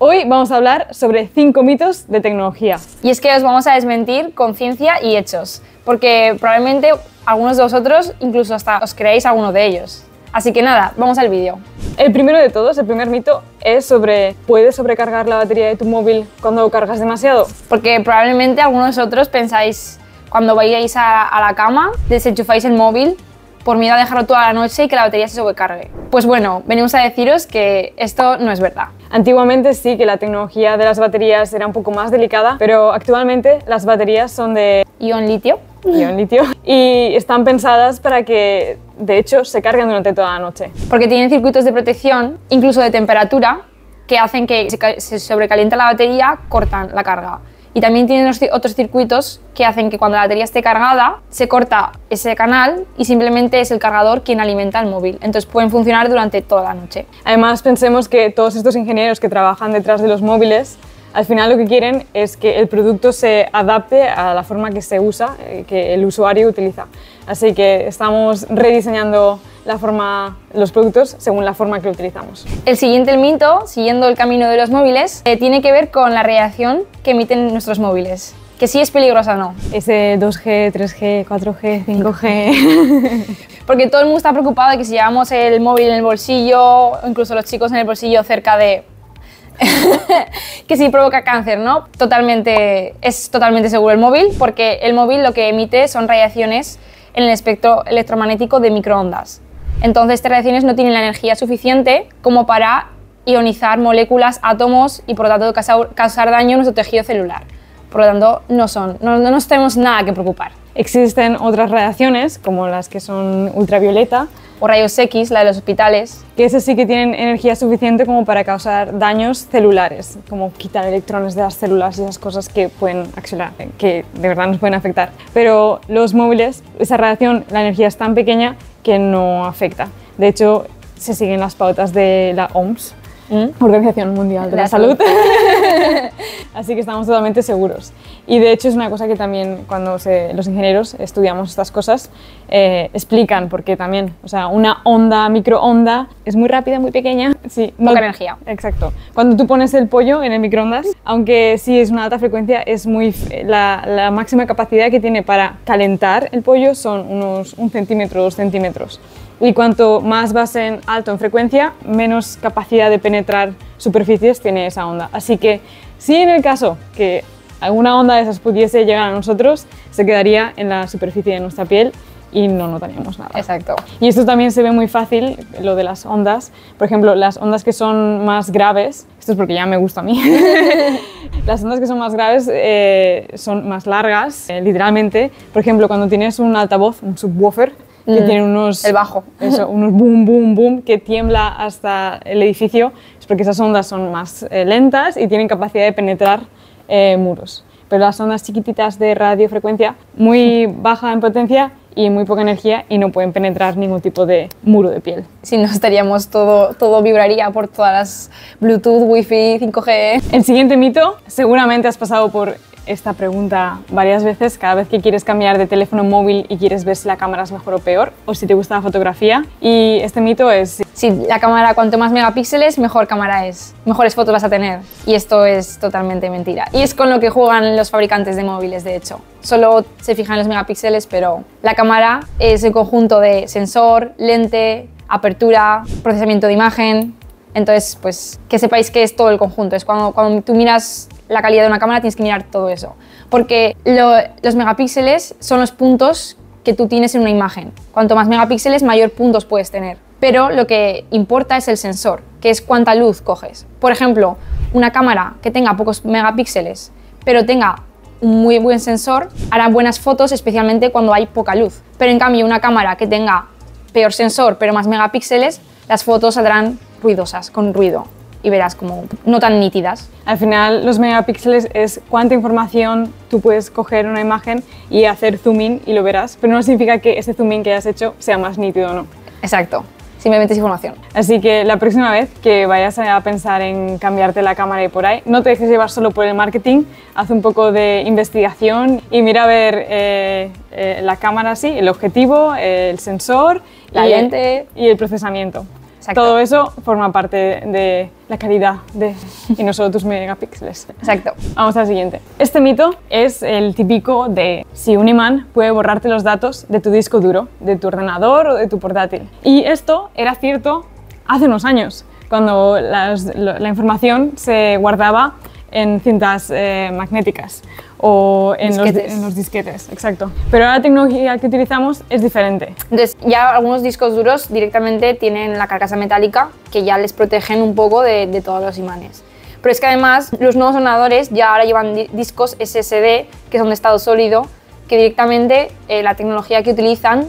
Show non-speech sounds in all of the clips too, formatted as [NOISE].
Hoy vamos a hablar sobre 5 mitos de tecnología. Y es que os vamos a desmentir con ciencia y hechos, porque probablemente algunos de vosotros incluso hasta os creéis alguno de ellos. Así que nada, vamos al vídeo. El primero de todos, el primer mito, es sobre ¿puedes sobrecargar la batería de tu móvil cuando cargas demasiado? Porque probablemente algunos de vosotros pensáis, cuando vayáis a, a la cama, desenchufáis el móvil por miedo a dejarlo toda la noche y que la batería se sobrecargue. Pues bueno, venimos a deciros que esto no es verdad. Antiguamente sí que la tecnología de las baterías era un poco más delicada, pero actualmente las baterías son de Ion litio. ion litio y están pensadas para que de hecho se carguen durante toda la noche. Porque tienen circuitos de protección, incluso de temperatura, que hacen que se ca- se sobrecaliente la batería, cortan la carga. Y también tienen otros circuitos que hacen que cuando la batería esté cargada, se corta ese canal y simplemente es el cargador quien alimenta el móvil. Entonces pueden funcionar durante toda la noche. Además pensemos que todos estos ingenieros que trabajan detrás de los móviles al final lo que quieren es que el producto se adapte a la forma que se usa, eh, que el usuario utiliza. Así que estamos rediseñando la forma, los productos según la forma que utilizamos. El siguiente mito, siguiendo el camino de los móviles, eh, tiene que ver con la radiación que emiten nuestros móviles. Que sí es peligrosa o no. Ese 2G, 3G, 4G, 5G. Porque todo el mundo está preocupado de que si llevamos el móvil en el bolsillo, incluso los chicos en el bolsillo cerca de... [LAUGHS] que sí provoca cáncer, ¿no? Totalmente, es totalmente seguro el móvil, porque el móvil lo que emite son radiaciones en el espectro electromagnético de microondas. Entonces, estas radiaciones no tienen la energía suficiente como para ionizar moléculas, átomos y por lo tanto causar, causar daño a nuestro tejido celular. Por lo tanto, no, son, no, no nos tenemos nada que preocupar. Existen otras radiaciones, como las que son ultravioleta, O rayos X, la de los hospitales, que esas sí que tienen energía suficiente como para causar daños celulares, como quitar electrones de las células y esas cosas que pueden accionar, que de verdad nos pueden afectar. Pero los móviles, esa radiación, la energía es tan pequeña que no afecta. De hecho, se siguen las pautas de la OMS, Organización Mundial de la, La Salud. salud. [LAUGHS] [LAUGHS] Así que estamos totalmente seguros. Y de hecho es una cosa que también cuando se- los ingenieros estudiamos estas cosas eh, explican, porque también, o sea, una onda, microonda, es muy rápida, muy pequeña. Sí, Poca energía. Exacto. Cuando tú pones el pollo en el microondas, aunque sí es una alta frecuencia, es muy la, la máxima capacidad que tiene para calentar el pollo son unos un centímetro, dos centímetros. Y cuanto más vas en alto en frecuencia, menos capacidad de penetrar superficies tiene esa onda. Así que si en el caso que alguna onda de esas pudiese llegar a nosotros, se quedaría en la superficie de nuestra piel y no notaríamos nada. Exacto. Y esto también se ve muy fácil, lo de las ondas. Por ejemplo, las ondas que son más graves, esto es porque ya me gusta a mí, [LAUGHS] las ondas que son más graves eh, son más largas, eh, literalmente. Por ejemplo, cuando tienes un altavoz, un subwoofer, que Mm, tiene unos... el bajo. [LAUGHS] Eso, unos boom, boom, boom, que tiembla hasta el edificio, es porque esas ondas son más eh, lentas y tienen capacidad de penetrar eh, muros. Pero las ondas chiquititas de radiofrecuencia, muy [LAUGHS] baja en potencia y muy poca energía y no pueden penetrar ningún tipo de muro de piel. Si no estaríamos todo, todo vibraría por todas las Bluetooth, Wi-Fi, 5G. El siguiente mito, seguramente has pasado por esta pregunta varias veces cada vez que quieres cambiar de teléfono móvil y quieres ver si la cámara es mejor o peor o si te gusta la fotografía. Y este mito es Si la cámara, cuanto más megapíxeles, mejor cámara es. Mejores fotos vas a tener. Y esto es totalmente mentira. Y es con lo que juegan los fabricantes de móviles, de hecho. Solo se fijan en los megapíxeles, pero la cámara es el conjunto de sensor, lente, apertura, procesamiento de imagen. Entonces, pues que sepáis que es todo el conjunto. Es cuando, cuando tú miras la calidad de una cámara, tienes que mirar todo eso. Porque lo- los megapíxeles son los puntos que tú tienes en una imagen. Cuanto más megapíxeles, mayor puntos puedes tener. Pero lo que importa es el sensor, que es cuánta luz coges. Por ejemplo, una cámara que tenga pocos megapíxeles, pero tenga un muy buen sensor, hará buenas fotos, especialmente cuando hay poca luz. Pero en cambio, una cámara que tenga peor sensor, pero más megapíxeles, las fotos saldrán ruidosas, con ruido. Y verás como no tan nítidas. Al final, los megapíxeles es cuánta información tú puedes coger una imagen y hacer zoom in y lo verás, pero no significa que ese zoom in que hayas hecho sea más nítido o no. Exacto. Simplemente es información. Así que la próxima vez que vayas a pensar en cambiarte la cámara y por ahí, no te dejes llevar solo por el marketing, haz un poco de investigación y mira a ver eh, eh, la cámara, sí, el objetivo, el sensor, La y el- lente. y el procesamiento. Exacto. Todo eso forma parte de la calidad de, y no solo tus megapíxeles. Exacto. Vamos al siguiente. Este mito es el típico de si un imán puede borrarte los datos de tu disco duro, de tu ordenador o de tu portátil. Y esto era cierto hace unos años, cuando las- la información se guardaba en cintas eh, magnéticas o en los, en los disquetes, exacto. Pero ahora la tecnología que utilizamos es diferente. Entonces, ya algunos discos duros directamente tienen la carcasa metálica que ya les protegen un poco de, de todos los imanes. Pero es que además los nuevos ordenadores ya ahora llevan di- discos SSD, que son de estado sólido, que directamente eh, la tecnología que utilizan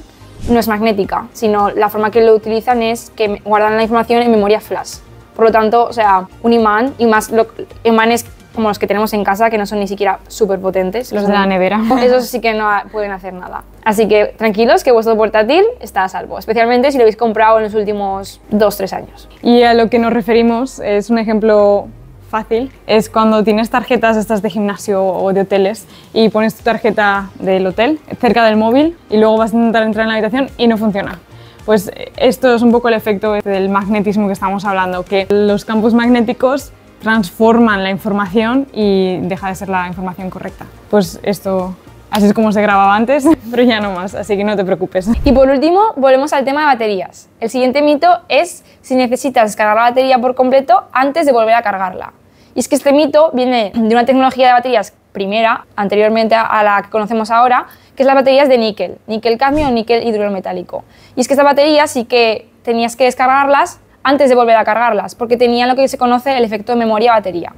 no es magnética, sino la forma que lo utilizan es que guardan la información en memoria flash. Por lo tanto, o sea, un imán y más lo- imanes como los que tenemos en casa, que no son ni siquiera súper potentes. Los de la nevera. [LAUGHS] Esos sí que no pueden hacer nada. Así que tranquilos que vuestro portátil está a salvo, especialmente si lo habéis comprado en los últimos 2-3 años. Y a lo que nos referimos es un ejemplo fácil, es cuando tienes tarjetas estas de gimnasio o de hoteles y pones tu tarjeta del hotel cerca del móvil y luego vas a intentar entrar en la habitación y no funciona. Pues eh, esto es un poco el efecto del magnetismo que estamos hablando, que los campos magnéticos transforman la información y deja de ser la información correcta. Pues esto, así es como se grababa antes, [LAUGHS] pero ya no más, así que no te preocupes. Y por último, volvemos al tema de baterías. El siguiente mito es si necesitas descargar la batería por completo antes de volver a cargarla. Y es que este mito viene de una tecnología de baterías primera, anteriormente a la que conocemos ahora, que es las baterías de níquel, níquel cadmio o níquel hidrometálico. Y es que estas baterías sí que tenías que descargarlas antes de volver a cargarlas, porque tenían lo que se conoce el efecto memoria-batería.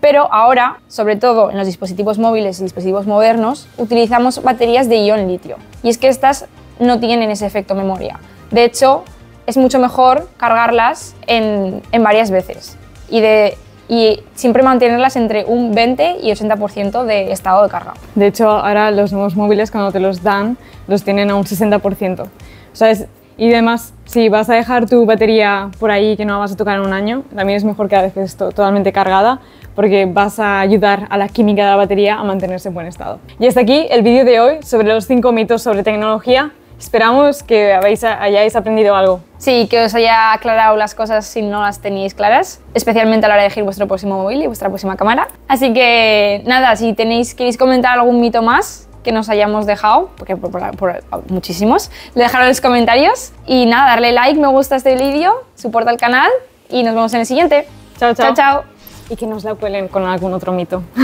Pero ahora, sobre todo en los dispositivos móviles y dispositivos modernos, utilizamos baterías de ion litio. Y es que estas no tienen ese efecto memoria. De hecho, es mucho mejor cargarlas en, en varias veces y, de, y siempre mantenerlas entre un 20 y 80% de estado de carga. De hecho, ahora los nuevos móviles cuando te los dan, los tienen a un 60%. ¿Sabes? Y además, si vas a dejar tu batería por ahí que no la vas a tocar en un año, también es mejor que la dejes to- totalmente cargada porque vas a ayudar a la química de la batería a mantenerse en buen estado. Y hasta aquí el vídeo de hoy sobre los 5 mitos sobre tecnología. Esperamos que habéis, hayáis aprendido algo. Sí, que os haya aclarado las cosas si no las teníais claras, especialmente a la hora de elegir vuestro próximo móvil y vuestra próxima cámara. Así que nada, si tenéis, queréis comentar algún mito más que nos hayamos dejado, porque por, por- por- muchísimos, le dejaron en los comentarios. Y nada, darle like, me gusta este vídeo, soporta el canal y nos vemos en el siguiente. Chao, chao. Chao, chao. Y que nos la cuelen con algún otro mito. [LAUGHS]